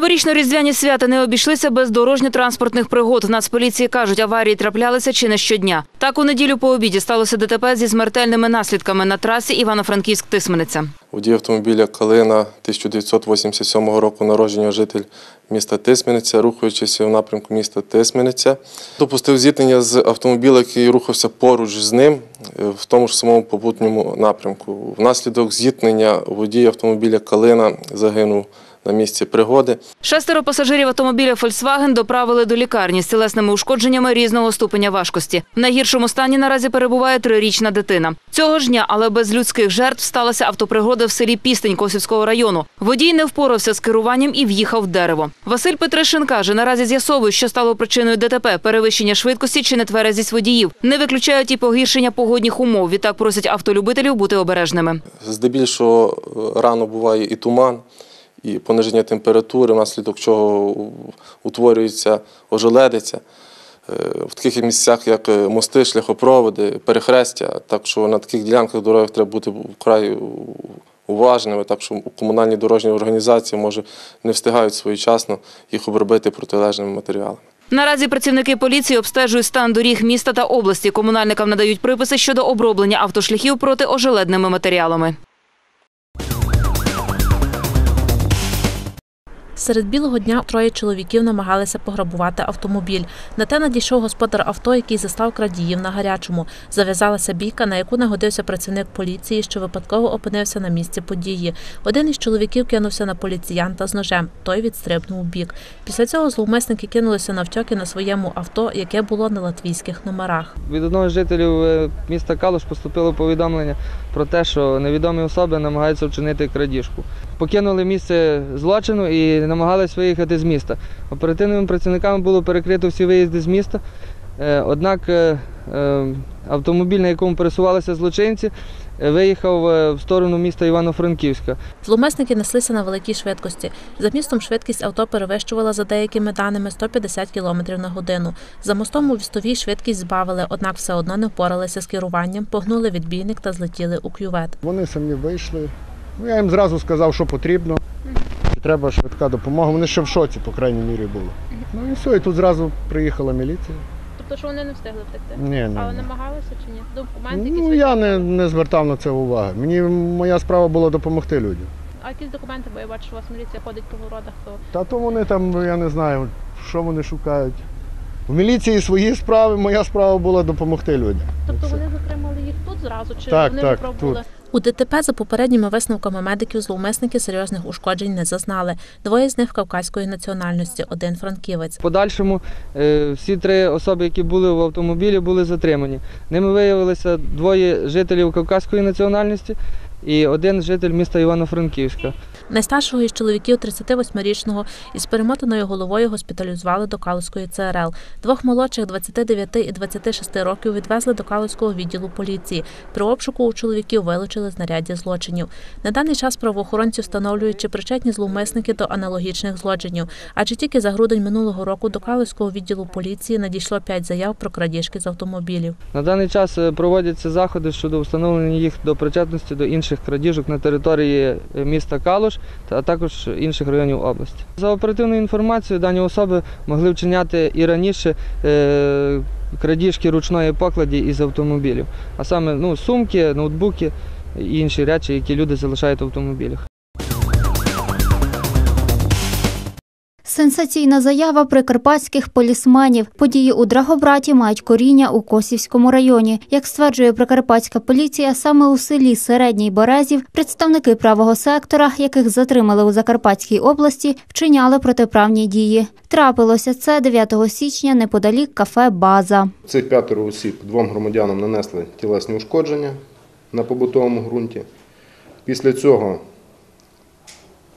Новорічно-різдвяні свята не обійшлися без дорожньо-транспортних пригод. Нацполіції кажуть, аварії траплялися чи не щодня. Так у неділю по обіді сталося ДТП зі смертельними наслідками на трасі Івано-Франківськ-Тисмениця. Водій автомобіля Калина 1987 року народження житель міста Тисмениця, рухаючись в напрямку міста Тисмениця, допустив зіткнення з автомобіля, який рухався поруч з ним е, в тому ж самому попутньому напрямку. Внаслідок зіткнення водій автомобіля Калина загинув на місці пригоди. Шестеро пасажирів автомобіля «Фольксваген» доправили до лікарні з тілесними ушкодженнями різного ступеня важкості. В найгіршому стані наразі перебуває трирічна дитина. Цього ж дня, але без людських жертв, сталася автопригода в селі Пістень Косівського району. Водій не впорався з керуванням і в'їхав в дерево. Василь Петришин каже, наразі з'ясовують, що стало причиною ДТП – перевищення швидкості чи нетверезість водіїв. Не виключають і погіршення погодних умов. Відтак просять автолюбителів бути обережними. Здебільшого е, рано буває і туман, і пониження температури, внаслідок чого утворюється ожеледиця. Е, В таких місцях, як е, мости, шляхопроводи, перехрестя. Так що на таких ділянках дороги треба бути вкрай уважними, так що комунальні дорожні організації може не встигають своєчасно їх обробити протилежними матеріалами. Наразі працівники поліції обстежують стан доріг міста та області. Комунальникам надають приписи щодо оброблення автошляхів проти ожеледними матеріалами. Серед білого дня троє чоловіків намагалися пограбувати автомобіль. На те надійшов господар авто, який застав крадіїв на гарячому. Зав'язалася бійка, на яку нагодився працівник поліції, що випадково опинився на місці події. Один із чоловіків кинувся на поліціянта з ножем. Той відстрибнув у бік. Після цього зловмисники кинулися навтьоки на своєму авто, яке було на латвійських номерах. Від одного жителів е, міста Калуш поступило повідомлення про те, що невідомі особи намагаються вчинити крадіжку. Покинули місце злочину і намагались виїхати з міста. Оперативними працівниками було перекрито всі виїзди з міста. Е, Однак е, е, автомобіль, на якому пересувалися злочинці, виїхав е, в сторону міста Івано-Франківська. Зловмисники неслися на великій швидкості. За містом швидкість авто перевищувала за деякими даними 150 км на годину. За мостом у вістовій швидкість збавили, однак все одно не впоралися з керуванням, погнули відбійник та злетіли у кювет. Вони самі вийшли. Ну, я їм зразу сказав, що потрібно, що треба швидка допомога. Вони ще в шоці, по крайній мірі, були. Ну і все, і тут зразу приїхала міліція. Тобто, що вони не встигли втекти? Ні, ні. Але ні. намагалися чи ні? Документи якісь Ну я не, не звертав на це уваги. Мені моя справа була допомогти людям. А якісь документи, бо я бачу, що у вас міліція ходить по городах, то Та то вони там, я не знаю, що вони шукають. У міліції свої справи, моя справа була допомогти людям. тобто вони затримали їх тут зразу, чи Так, вони так, випробували? тут. У ДТП за попередніми висновками медиків зловмисники серйозних ушкоджень не зазнали. Двоє з них кавказької національності, один франківець. Подальшому е, всі три особи, які були в автомобілі, були затримані. Ними виявилися двоє жителів кавказької національності і один житель міста Івано-Франківська. Найстаршого із чоловіків 38-річного із перемотаною головою госпіталізували до Калуської ЦРЛ. Двох молодших 29 і 26 років відвезли до Калуського відділу поліції. При обшуку у чоловіків вилучили знаряддя злочинів. На даний час правоохоронці встановлюють, чи причетні зловмисники до аналогічних злочинів. Адже тільки за грудень минулого року до Калуського відділу поліції надійшло 5 заяв про крадіжки з автомобілів. На даний час е, проводяться заходи щодо встановлення їх до причетності до інших крадіжок на території е, міста Калуш та також інших районів області. За оперативною інформацією, дані особи могли вчиняти і раніше е, крадіжки ручної покладі із автомобілів, а саме ну, сумки, ноутбуки і інші речі, які люди залишають в автомобілях. Сенсаційна заява прикарпатських полісменів. Події у Драгобраті мають коріння у Косівському районі. Як стверджує прикарпатська поліція, саме у селі Середній Березів представники правого сектора, яких затримали у Закарпатській області, вчиняли протиправні дії. Трапилося це 9 січня неподалік кафе База. Цих п'ятеро осіб двом громадянам нанесли тілесні ушкодження на побутовому ґрунті. Після цього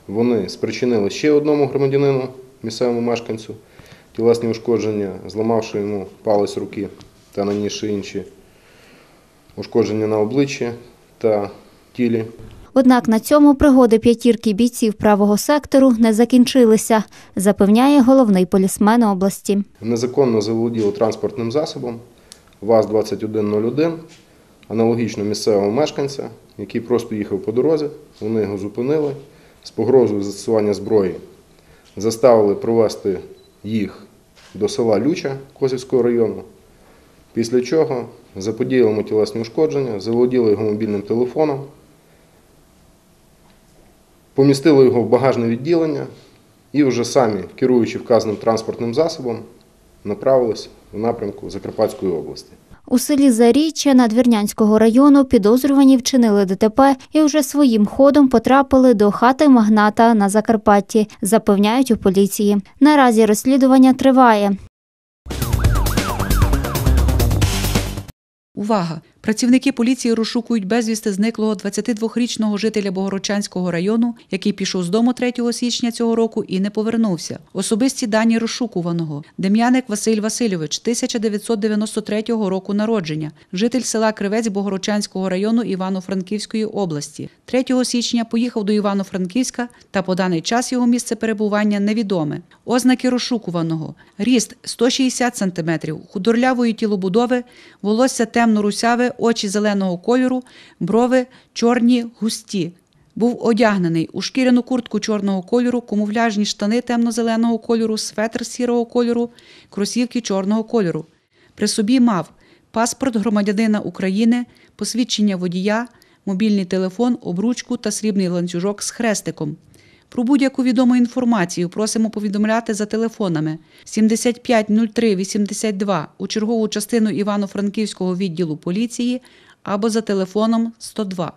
вони спричинили ще одному громадянину, місцевому мешканцю, тілесні ушкодження, зламавши йому палець руки та нанісши інші ушкодження на обличчі та тілі. Однак на цьому пригоди п'ятірки бійців правого сектору не закінчилися, запевняє головний полісмен області. Незаконно заволоділи транспортним засобом ВАЗ-2101, аналогічно місцевого мешканця, який просто їхав по дорозі. Вони його зупинили з погрозою застосування зброї. Заставили провести їх до села Люча Косівського району, після чого заподіяли йому тілесні ушкодження, заволоділи його мобільним телефоном, помістили його в багажне відділення і вже самі, керуючи вказаним транспортним засобом, направились в напрямку Закарпатської області. У селі Заріччя Надвірнянського району підозрювані вчинили ДТП і вже своїм ходом потрапили до хати магната на Закарпатті, запевняють у поліції. Наразі розслідування триває. Увага! Працівники поліції розшукують безвісти зниклого 22-річного жителя Богородчанського району, який пішов з дому 3 січня цього року і не повернувся. Особисті дані розшукуваного. Дем'яник Василь Васильович, 1993 року народження, житель села Кривець Богородчанського району Івано-Франківської області. 3 січня поїхав до Івано-Франківська та по даний час його місце перебування невідоме. Ознаки розшукуваного. Ріст 160 см, худорлявої тілобудови, волосся темно-русяве, очі зеленого кольору, брови чорні, густі. Був одягнений у шкіряну куртку чорного кольору, камуфляжні штани темно-зеленого кольору, светр сірого кольору, кросівки чорного кольору. При собі мав паспорт громадянина України, посвідчення водія, мобільний телефон, обручку та срібний ланцюжок з хрестиком. Про будь-яку відому інформацію просимо повідомляти за телефонами 75 03 82 у чергову частину Івано-Франківського відділу поліції або за телефоном 102.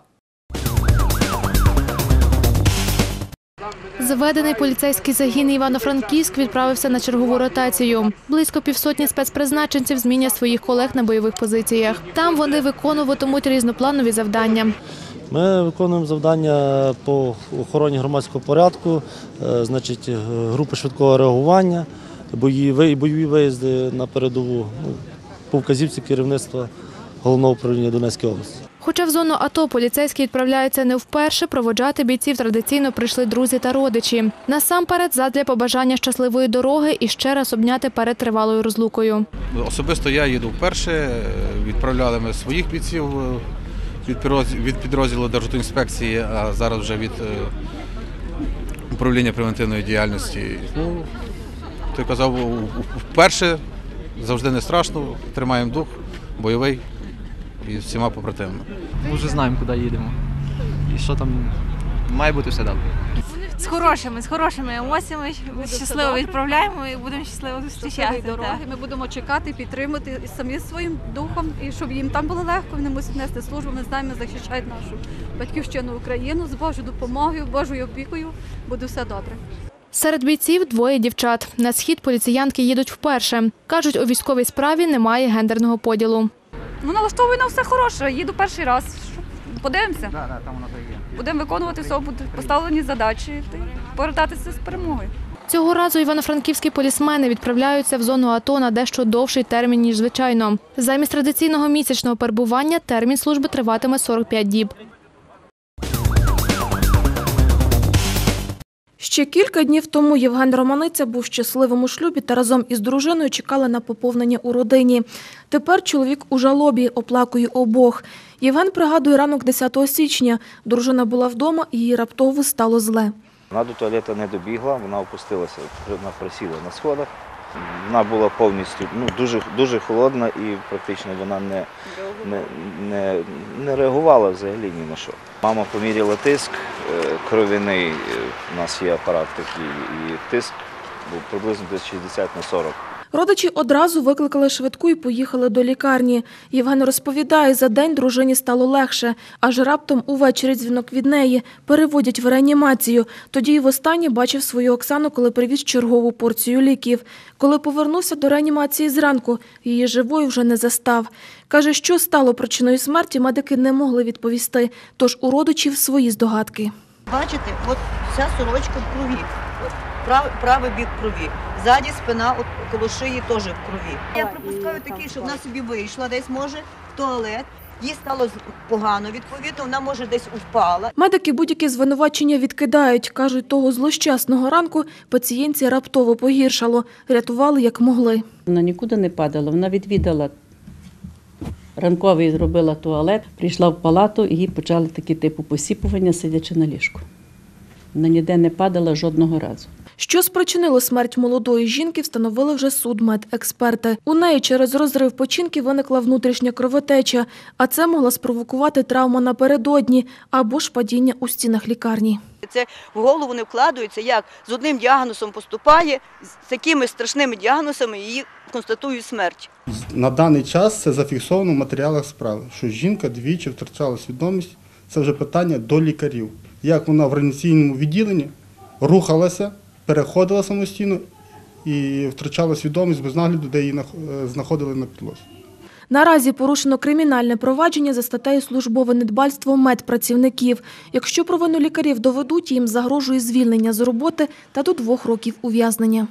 Заведений поліцейський загін Івано-Франківськ відправився на чергову ротацію. Близько півсотні спецпризначенців змінять своїх колег на бойових позиціях. Там вони виконуватимуть різнопланові завдання. Ми виконуємо завдання по охороні громадського порядку, е, значить, е, групи швидкого реагування, бої, бойові виїзди на передову ну, по вказівці керівництва головного управління Донецької області. Хоча в зону АТО поліцейські відправляються не вперше, проводжати бійців традиційно прийшли друзі та родичі. Насамперед, задля побажання щасливої дороги і ще раз обняти перед тривалою розлукою. Особисто я їду вперше. Відправляли ми своїх бійців е, від підрозділу, Державтоінспекції, а зараз вже від е, управління превентивної діяльності. Ну, ти казав, вперше завжди не страшно, тримаємо дух, бойовий і всіма побратимами. Ми вже знаємо, куди їдемо. І що там має бути все добре. З хорошими, з хорошими емоціями щасливо відправляємо і будемо щасливо зустрічати. дороги. Ми будемо чекати, підтримати самі своїм духом, і щоб їм там було легко, вони мусять нести службу. Ми знаємо, захищають нашу батьківщину Україну з Божою допомогою, Божою опікою. Буде все добре. Серед бійців двоє дівчат. На схід поліціянки їдуть вперше. Кажуть, у військовій справі немає гендерного поділу. Ну налаштовую на все хороше. Їду перший раз. Подивимося. там воно то є. Будемо виконувати все, поставлені задачі та повертатися з перемогою. Цього разу івано-франківські полісмени відправляються в зону АТО на дещо довший термін, ніж звичайно. Замість традиційного місячного перебування термін служби триватиме 45 діб. Ще кілька днів тому Євген Романиця був щасливим у шлюбі та разом із дружиною чекали на поповнення у родині. Тепер чоловік у жалобі оплакує обох. Євген пригадує ранок 10 січня. Дружина була вдома їй раптово стало зле. Вона до туалету не добігла, вона опустилася, присіла на сходах. Вона була повністю ну, дуже, дуже холодна і практично вона не, не, не, не реагувала взагалі ні на що. Мама поміряла тиск кровіний, кров'яний, е, у нас є апарат такий, і тиск був приблизно десь 60 на 40. Родичі одразу викликали швидку і поїхали до лікарні. Євген розповідає, за день дружині стало легше, аж раптом увечері дзвінок від неї переводять в реанімацію. Тоді й востаннє бачив свою Оксану, коли привіз чергову порцію ліків. Коли повернувся до реанімації зранку, її живою вже не застав. Каже, що стало причиною смерті, медики не могли відповісти, тож у родичів свої здогадки. Бачите, от вся сорочка в крові. Правий бік крові. Ззаді спина от, коло шиї теж в крові. Я припускаю такий, що вона собі вийшла десь, може, в туалет. Їй стало погано, відповідно, вона може десь впала. Медики будь-які звинувачення відкидають. Кажуть, того злощасного ранку пацієнтці раптово погіршало. Рятували як могли. Вона нікуди не падала. Вона відвідала ранковий, зробила туалет, прийшла в палату і їй почали такі типу посіпування, сидячи на ліжку. Вона ніде не падала жодного разу. Що спричинило смерть молодої жінки, встановили вже судмедексперти. У неї через розрив печінки виникла внутрішня кровотеча, а це могла спровокувати травма напередодні або ж падіння у стінах лікарні. Це в голову не вкладається, як з одним діагнозом поступає, з такими страшними діагнозами її констатують смерть. На даний час це зафіксовано в матеріалах справи, що жінка двічі втрачала свідомість. Це вже питання до лікарів. Як вона в реанімаційному відділенні рухалася, переходила самостійно і втрачала свідомість без нагляду, де її е, знаходили на підлозі. Наразі порушено кримінальне провадження за статтею службове недбальство медпрацівників. Якщо провину лікарів доведуть, їм загрожує звільнення з роботи та до двох років ув'язнення.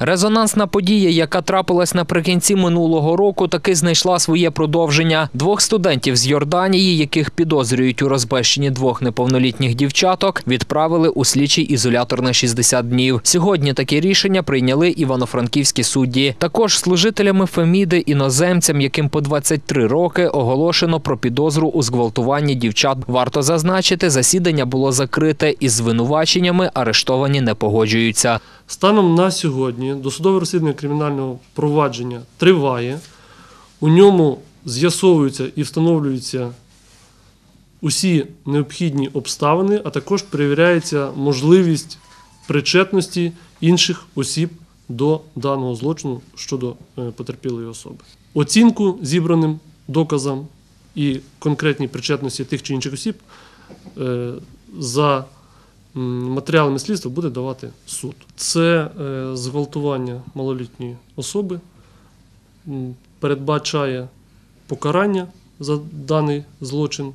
Резонансна подія, яка трапилась наприкінці минулого року, таки знайшла своє продовження. Двох студентів з Йорданії, яких підозрюють у розбещенні двох неповнолітніх дівчаток, відправили у слідчий ізолятор на 60 днів. Сьогодні таке рішення прийняли івано-франківські судді. Також служителями Феміди іноземцям, яким по 23 роки оголошено про підозру у зґвалтуванні дівчат. Варто зазначити, засідання було закрите із звинуваченнями, арештовані не погоджуються. Станом на сьогодні досудове розслідування кримінального провадження триває. У ньому з'ясовуються і встановлюються усі необхідні обставини, а також перевіряється можливість причетності інших осіб до даного злочину щодо е, потерпілої особи. Оцінку зібраним доказам і конкретній причетності тих чи інших осіб е, за матеріалами слідства буде давати суд. Це е, зґвалтування малолітньої особи, передбачає покарання за даний злочин,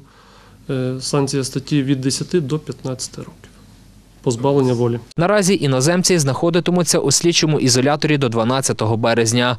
е, санкція статті від 10 до 15 років позбавлення волі. Наразі іноземці знаходитимуться у слідчому ізоляторі до 12 березня.